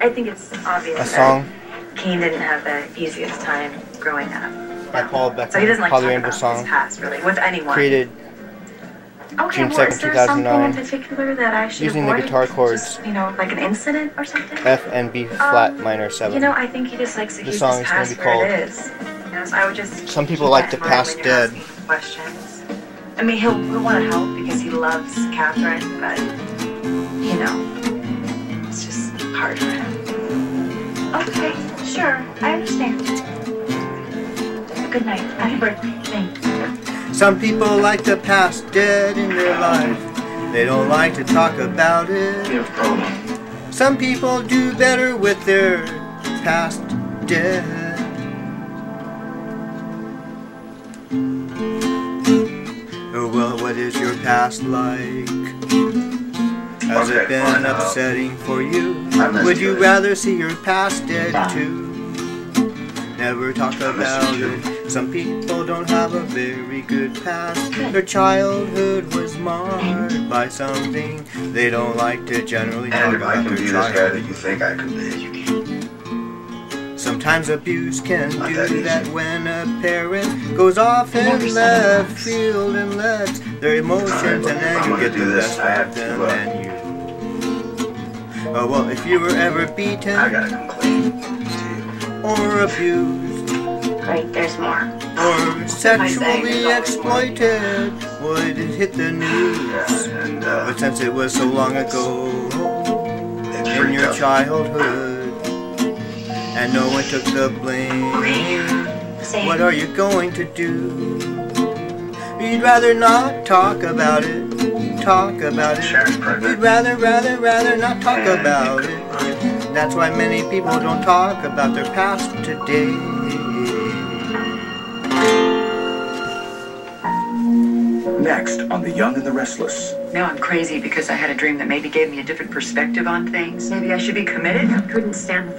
I think it's obvious A song Kane didn't have the easiest time growing up. by Paul Beckman, So he doesn't like Holly talking Rainbow about song, his past, really, with anyone. created okay, June well, 2nd, is there something in 2009, particular that I should using the guitar chords Just, you know, like an incident or something? F and B um, flat minor 7. You know, I think he just likes to The song his is gonna past be where it called- is. You know, so I would just Some people like to pass dead. Questions. I mean, he'll, he'll want to help because he loves Catherine, but, you know, it's just hard for him. Okay, sure, I understand. Good night. Happy birthday. Thanks. Some people like to pass dead in their life. They don't like to talk about it. You a problem. Some people do better with their past dead. Oh well, what is your past like? Has Okay, it been upsetting for you? Would you it. rather see your past dead too? Never talk about it. Some people don't have a very good past. Their childhood was marred by something they don't like to generally talk And if I about can their be this guy that you think I could be. Sometimes abuse can Not do that that when a parent goes off I in left field and lets their emotions and then you get the this, best I have of them uh, and you. Oh well, if you were ever beaten I gotta come clean or abused Great, there's more. or sexually there's always exploited, would it hit the news? Yeah, and uh, But since it was so long ago it's in freaked your out. childhood, and no one took the blame. What are you going to do? You'd rather not talk about it. Talk about it. Sharon's You'd rather, rather, rather not talk about it. That's why many people don't talk about their past today. Next on The Young and the Restless. Now I'm crazy because I had a dream that maybe gave me a different perspective on things. Maybe I should be committed. I couldn't stand the